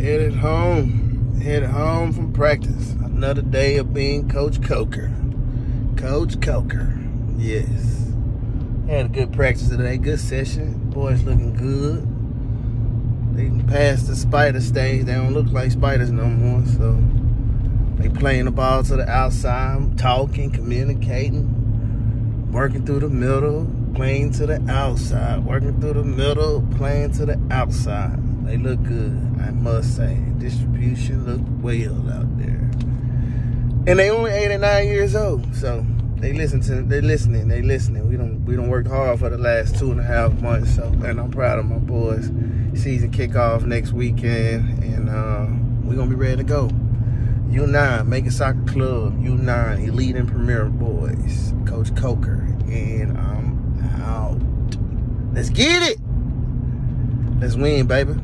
Headed home. Headed home from practice. Another day of being Coach Coker. Coach Coker. Yes. Had a good practice today. Good session. Boys looking good. They passed the spider stage. They don't look like spiders no more. So they playing the ball to the outside, talking, communicating, working through the middle, playing to the outside, working through the middle, playing to the outside. They look good, I must say. Distribution look well out there. And they only eight and nine years old, so they listen to they listening, they listening. We don't we don't work hard for the last two and a half months, so and I'm proud of my boys. Season kickoff next weekend, and uh, we're gonna be ready to go. U9, Macon Soccer Club, U9, Elite and Premier Boys, Coach Coker, and I'm out. Let's get it. Let's win, baby.